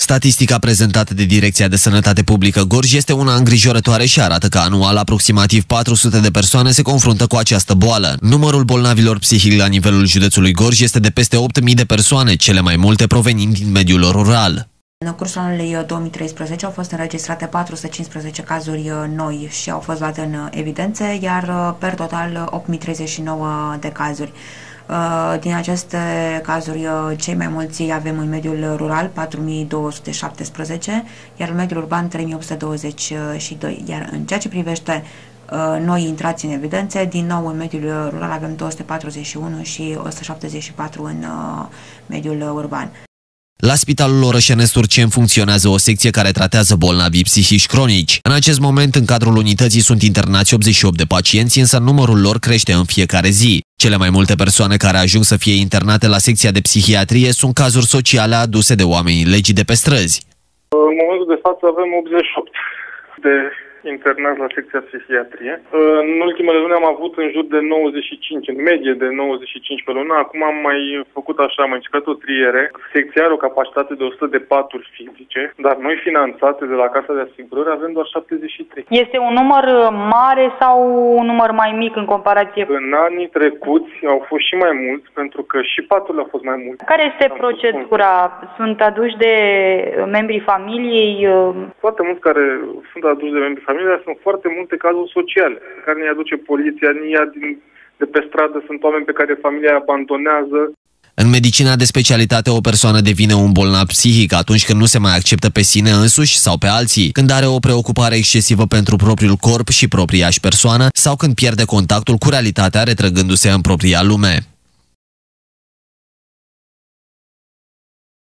Statistica prezentată de Direcția de Sănătate Publică Gorj este una îngrijorătoare și arată că anual aproximativ 400 de persoane se confruntă cu această boală. Numărul bolnavilor psihic la nivelul județului Gorj este de peste 8.000 de persoane, cele mai multe provenind din mediul rural. În cursul anului 2013 au fost înregistrate 415 cazuri noi și au fost luate în evidențe, iar per total 8039 de cazuri. Uh, din aceste cazuri, uh, cei mai mulți avem în mediul rural, 4217, iar în mediul urban 3822. Iar în ceea ce privește uh, noi intrați în evidențe, din nou în mediul rural avem 241 și 174 în mediul urban. La Spitalul Orășenesc Turcen funcționează o secție care tratează bolnavii psihici cronici. În acest moment, în cadrul unității sunt internați 88 de pacienți, însă numărul lor crește în fiecare zi. Cele mai multe persoane care ajung să fie internate la secția de psihiatrie sunt cazuri sociale aduse de oamenii legii de pe străzi. În momentul de față avem 88 de internați la secția psihiatrie. În ultimele luni am avut în jur de 95, în medie de 95 pe lună. Acum am mai făcut așa, am încercat o triere. Secția are o capacitate de 100 de paturi fizice, dar noi finanțate de la Casa de Asigurări avem doar 73. Este un număr mare sau un număr mai mic în comparație? În anii trecuți au fost și mai mulți, pentru că și paturile au fost mai multe. Care este am procedura? Sunt aduși de membrii familiei? Foarte mulți care sunt aduși de membrii familiei, sunt foarte multe cazuri sociale, care ne aduce poliția, ni ia din, de pe stradă, sunt oameni pe care familia abandonează. În medicina de specialitate, o persoană devine un bolnav psihic atunci când nu se mai acceptă pe sine însuși sau pe alții, când are o preocupare excesivă pentru propriul corp și propria persoană sau când pierde contactul cu realitatea retrăgându-se în propria lume.